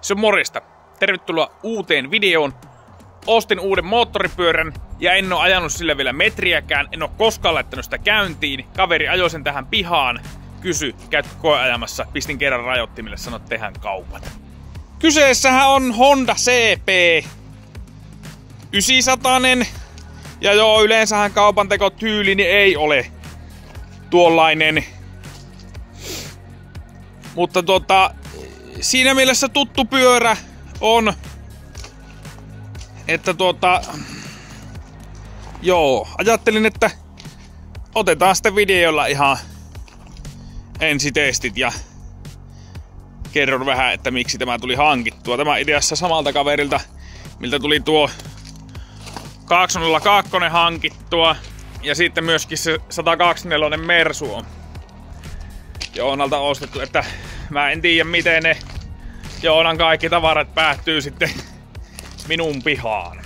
Se on morjesta. Tervetuloa uuteen videoon. Ostin uuden moottoripyörän ja en oo ajanut sillä vielä metriäkään. En oo koskaan laittanut sitä käyntiin. Kaveri ajoi sen tähän pihaan. Kysy, käytkö koeajamassa? Pistin kerran rajoittimille, sanot tehdään kaupat. Kyseessähän on Honda CP 900. Ja joo, yleensähän kaupan teko tyyli niin ei ole tuollainen. Mutta tota, siinä mielessä tuttu pyörä on, että tuota, joo, ajattelin, että otetaan sitten videolla ihan ensitestit ja kerron vähän, että miksi tämä tuli hankittua. Tämä ideassa samalta kaverilta, miltä tuli tuo 202 hankittua ja sitten myöskin se 124 Mersu on Joonalta ostettu, että mä en tiedä miten ne Joonan kaikki tavarat päättyy sitten minun pihaan.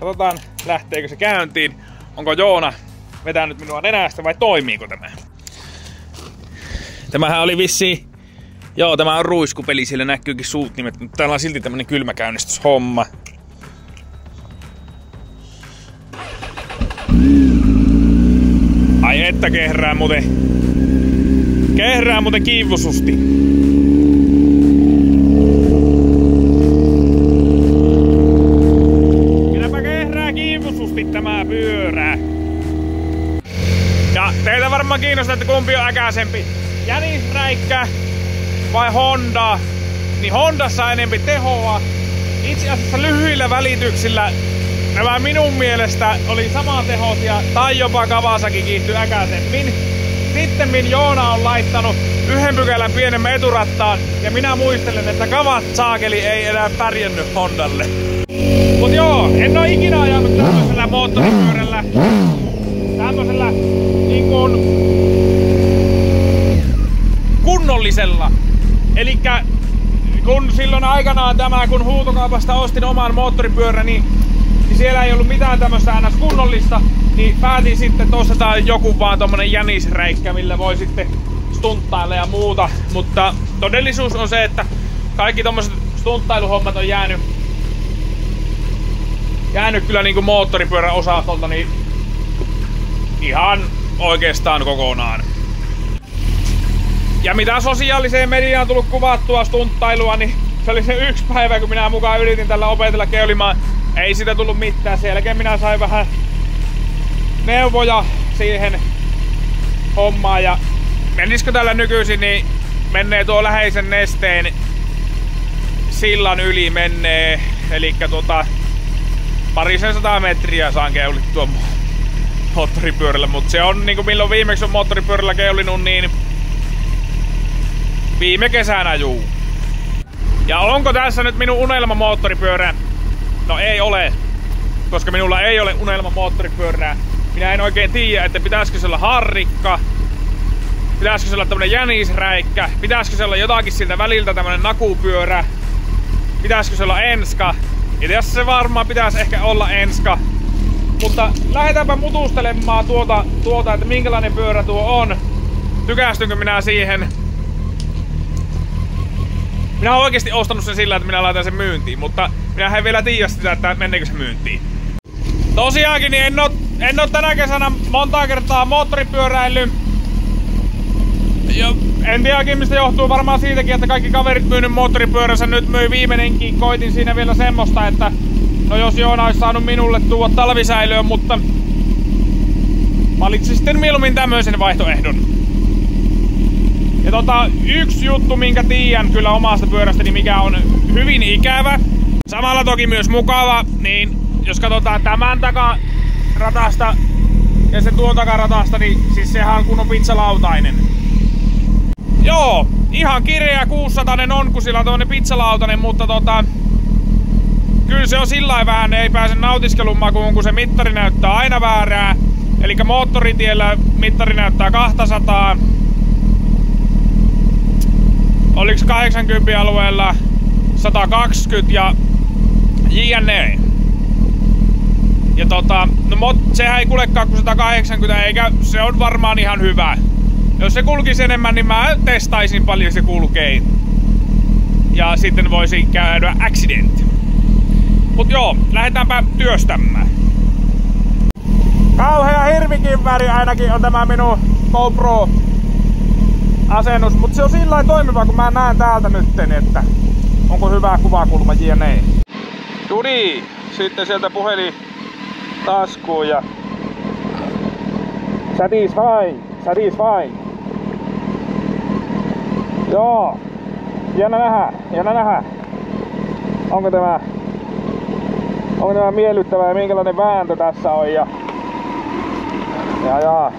Katsotaan lähteekö se käyntiin. Onko Joona vetänyt minua nenästä vai toimiiko tämä? Tämähän oli vissi. Joo, tämä on ruiskupeli, siellä näkyykin suutnimet, mutta täällä on silti tämmönen kylmäkäynnistyshomma. Ai että kehrää muuten. Kehrää muuten kiivususti. Varmaan kiinnostaa, että kumpi on äkäisempi. Jänisräikkä vai Honda? Niin Hondassa enempi tehoa. Itse asiassa lyhyillä välityksillä nämä minun mielestä oli sama tehosia tai jopa Kawasaki kiihtyi äkäisemmin. Sitten Joona on laittanut yhden pykälän pienemmän eturattaan ja minä muistelen, että kavat saakeli ei enää pärjännyt Hondalle. Mut joo, en oo ikinä ajanut tämmöisellä moottoripyörällä. Tämmöisellä niin kuin kunnollisella. Elikkä kun silloin aikanaan tämä, kun huutokaupasta ostin oman moottoripyörän, niin, niin siellä ei ollut mitään tämmöistä ns. kunnollista, niin päätin sitten, ostetaan joku vaan tommonen jänisräikkä, millä voi sitten stunttailla ja muuta. Mutta todellisuus on se, että kaikki tommoset stunttailuhommat on jäänyt jäänyt kyllä niinku moottoripyörän osastolta niin ihan oikeastaan kokonaan. Ja mitä sosiaaliseen mediaan tullut kuvattua stunttailua, niin se oli se yksi päivä, kun minä mukaan yritin tällä opetella keulimaan. Ei sitä tullut mitään. Sen minä sain vähän neuvoja siihen hommaan. Ja menisikö tällä nykyisin, niin menee tuo läheisen nesteen sillan yli menee. Eli tuota, parisen sataa metriä saan keulittua moottoripyörällä. Mutta se on niinku milloin viimeksi on moottoripyörällä keulinut, niin viime kesänä juu. Ja onko tässä nyt minun unelma moottoripyörä? No ei ole, koska minulla ei ole unelma moottoripyörää. Minä en oikein tiedä, että pitäisikö se olla harrikka, pitäisikö se olla tämmönen jänisräikkä, pitäisikö se olla jotakin siltä väliltä tämmönen nakupyörä, pitäisikö se olla enska. Ideassa se varmaan pitäisi ehkä olla enska. Mutta lähdetäänpä mutustelemaan tuota, tuota, että minkälainen pyörä tuo on. Tykästynkö minä siihen? Minä olen oikeasti ostanut sen sillä, että minä laitan sen myyntiin, mutta minä en vielä tiedä sitä, että menneekö se myyntiin. Tosiaankin niin en oo, en oo tänä kesänä monta kertaa moottoripyöräily. Ja en tiedä mistä johtuu varmaan siitäkin, että kaikki kaverit myynyt moottoripyöränsä nyt myy viimeinenkin. Koitin siinä vielä semmoista, että no jos Joona olisi saanut minulle tuoda talvisäilöön, mutta valitsin sitten mieluummin tämmöisen vaihtoehdon. Ja tota, yksi juttu, minkä tiedän kyllä omasta pyörästäni, mikä on hyvin ikävä, samalla toki myös mukava, niin jos katsotaan tämän takaratasta ja sen tuon takaratasta, niin siis sehän on kunnon pizzalautainen. Joo, ihan kireä 600 on, kun sillä on pizzalautainen, mutta tota, kyllä se on sillä vähän, ei pääse nautiskelun makuun, kun se mittari näyttää aina väärää. Eli moottoritiellä mittari näyttää 200, oliko 80 alueella 120 ja JNE. Ja tota, no mot, sehän ei kuljekaan kuin 180, eikä se on varmaan ihan hyvä. Jos se kulkisi enemmän, niin mä testaisin paljon se kulkee. ja sitten voisi käydä accident. Mut joo, lähdetäänpä työstämään. Kauhea hirvikivääri ainakin on tämä minun GoPro asennus, mutta se on sillä toimiva, kun mä näen täältä nytten, että onko hyvä kuvakulma jne. Tuli sitten sieltä puhelin taskuun ja satisfying, satisfying. Joo, jännä nähdä, jännä nähdä. Onko tämä, onko tämä miellyttävää ja minkälainen vääntö tässä on ja, ja, ja.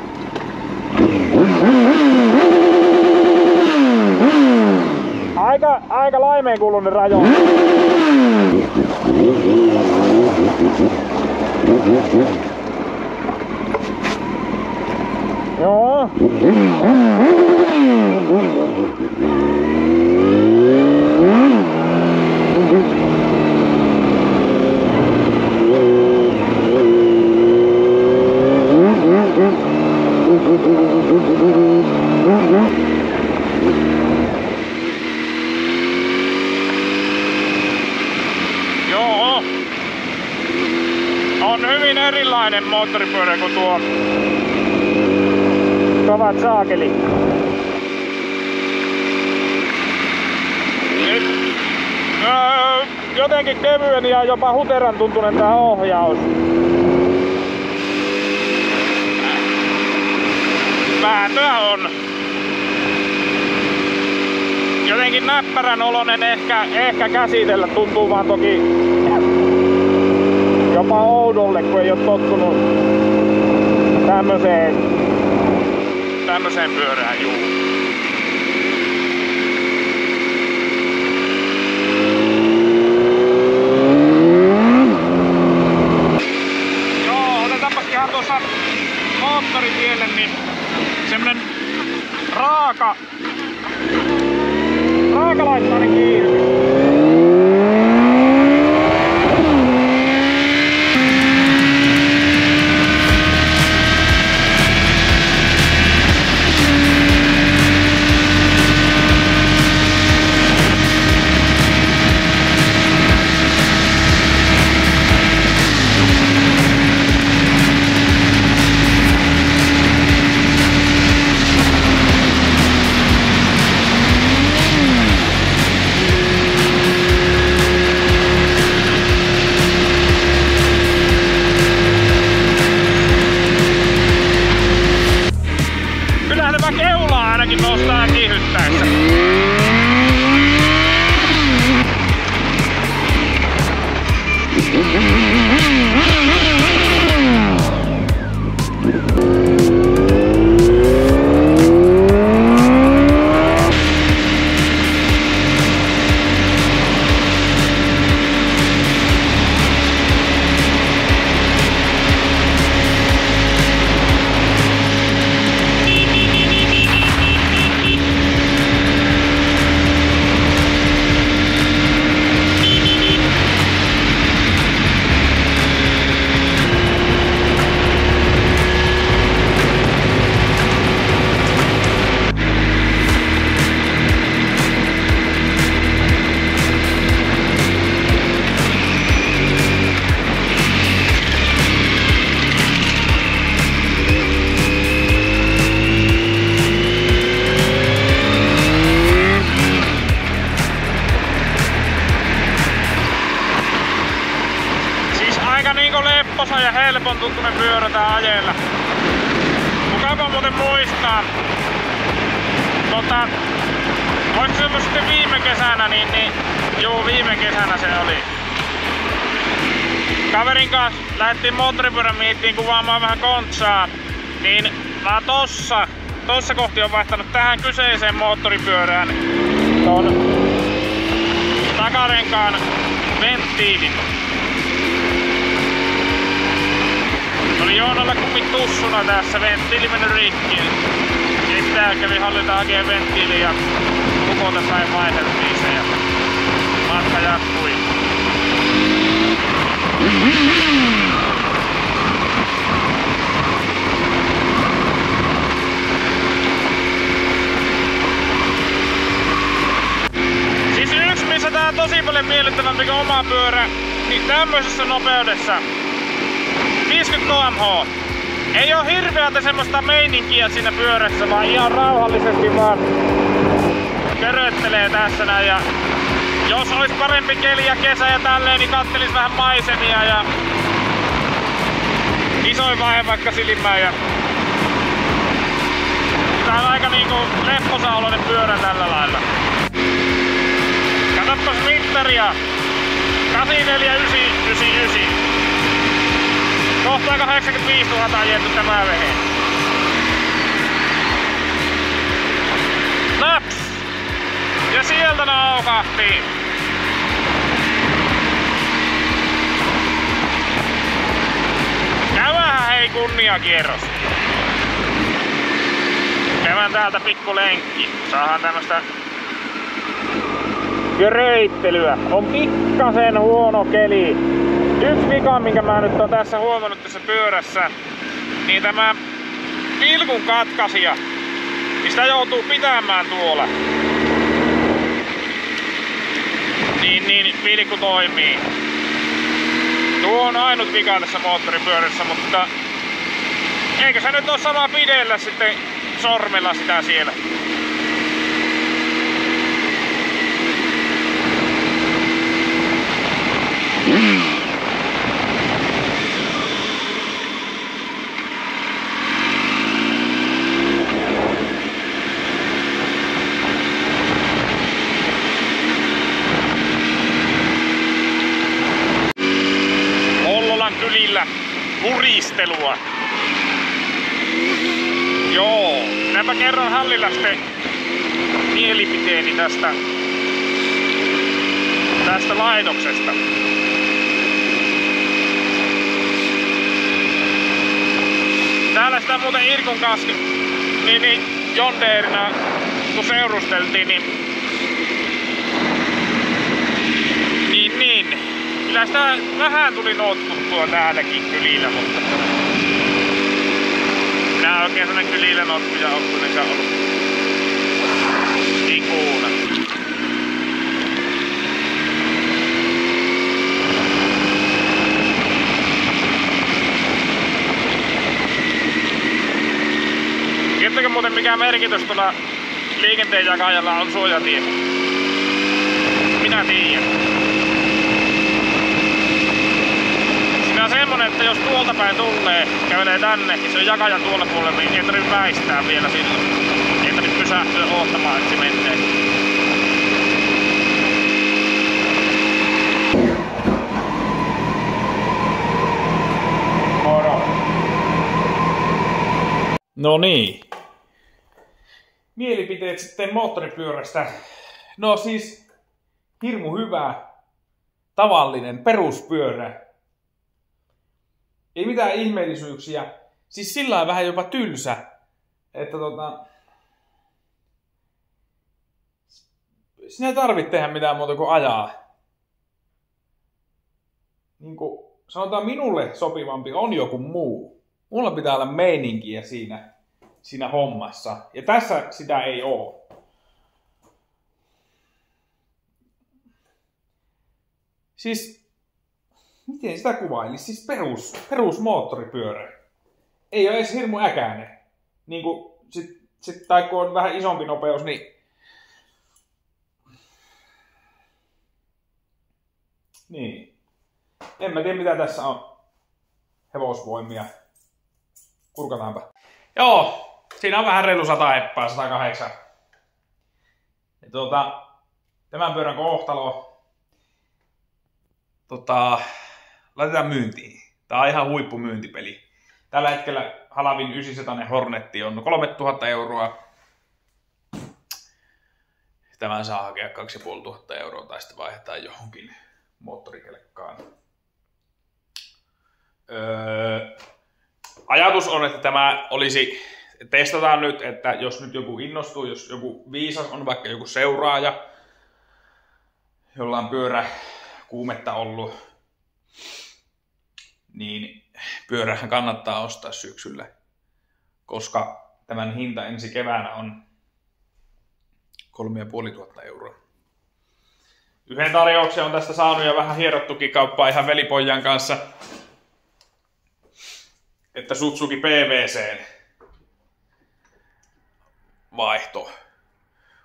Aika, aika laimeen kuulunen rajo. Joo. On hyvin erilainen moottoripyörä kuin tuo kovat saakeli. Nyt, öö, jotenkin kevyen ja jopa huteran tuntunen tää ohjaus. Vääntöä on. Jotenkin näppärän olonen ehkä, ehkä käsitellä tuntuu vaan toki jopa oudolle, kun ei ole tottunut tämmöiseen, tämmöiseen pyörään juu. Niin semmonen raaka, raakalaismainen kiihdy. Kyllähän Kaverin kanssa lähdettiin moottoripyörän miittiin kuvaamaan vähän kontsaa, niin mä tossa, tossa kohti on vaihtanut tähän kyseiseen moottoripyörään ton takarenkaan venttiilin. Oli Joonalla kumit tussuna tässä, venttiili mennyt rikki. Sitten kävi hallita hakee venttiili ja kukolta päin vaihdeltiin se oma pyörä, niin tämmöisessä nopeudessa 50 kmh. Ei oo hirveätä semmoista meininkiä siinä pyörässä, vaan ihan rauhallisesti vaan köröttelee tässä näin ja jos olisi parempi keli ja kesä ja tälleen, niin kattelis vähän maisemia ja isoin vaihe vaikka silmään ja Tää on aika niinku lepposa pyörä tällä lailla. Katsopas mittaria. 8499. Kohta 85 000 ajettu tämä vehe. Naps! Ja sieltä naukahti. Kävähän hei kunniakierros. Käydään täältä pikku lenkki. Saadaan tämmöstä reittelyä. On pikkasen huono keli. Yksi vika, minkä mä nyt on tässä huomannut tässä pyörässä, niin tämä pilkun katkasia, niin sitä joutuu pitämään tuolla. Niin, niin pilkku toimii. Tuo on ainut vika tässä moottoripyörässä, mutta eikö se nyt ole sama pidellä sitten sormella sitä siellä. Ollolan kylillä puristelua. Joo, minäpä kerron Hallilasten mielipiteeni tästä, tästä laitoksesta. Täällä sitä muuten Irkun kanssa, niin, niin John Deerina, kun seurusteltiin, niin, niin, niin kyllä sitä vähän tuli notkuttua täälläkin kylillä, mutta minä oikein sellainen kylillä notkuja on kuitenkaan ollut ikuuna. Tiedättekö muuten mikä merkitys tuolla liikenteen jakajalla on suojatie? Minä tiedän. Siinä on semmonen, että jos tuolta päin tulee, kävelee tänne, niin se on jakaja tuolla puolella, niin ei tarvitse väistää vielä silloin. Ei tarvitse pysähtyä oottamaan, että se menee. No niin. Mielipiteet sitten moottoripyörästä. No siis hirmu hyvä, tavallinen peruspyörä. Ei mitään ihmeellisyyksiä. Siis sillä on vähän jopa tylsä, että tota... Sinä ei tarvitse tehdä mitään muuta kuin ajaa. Niin kuin sanotaan minulle sopivampi on joku muu. Mulla pitää olla meininkiä siinä, siinä hommassa. Ja tässä sitä ei oo. Siis, miten sitä kuvailisi? Siis perus, perusmoottoripyörä. Ei ole edes hirmu äkäinen. Niin kuin, sit, sit, tai kun on vähän isompi nopeus, niin Niin. En mä tiedä mitä tässä on. Hevosvoimia. Kurkataanpa. Joo, siinä on vähän reilu 100 heppaa, 108. Ja tuota, tämän pyörän kohtalo tota, laitetaan myyntiin. Tää on ihan huippumyyntipeli. Tällä hetkellä Halavin 900 Hornetti on 3000 euroa. Tämän saa hakea 2500 euroa tai sitten vaihdetaan johonkin moottorikelkkaan. Öö, ajatus on, että tämä olisi, testataan nyt, että jos nyt joku innostuu, jos joku viisas on vaikka joku seuraaja, jolla on pyörä kuumetta ollut, niin pyörähän kannattaa ostaa syksyllä, koska tämän hinta ensi keväänä on 3500 euroa. Yhden tarjouksen on tästä saanut ja vähän hierottukin kauppaa ihan velipojan kanssa. Että Sutsuki PVC vaihto.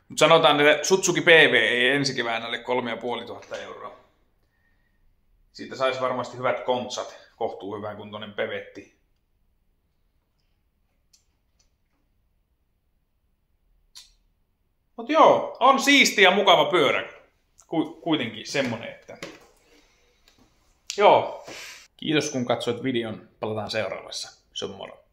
Mutta sanotaan, että Sutsuki PV ei ensi keväänä ole 3500 euroa. Siitä saisi varmasti hyvät kontsat, kohtuu hyvän kuntoinen pevetti. Mutta joo, on siisti ja mukava pyörä. Kuitenkin semmonen, että... Joo. Kiitos kun katsoit videon. Palataan seuraavassa. Se on moro.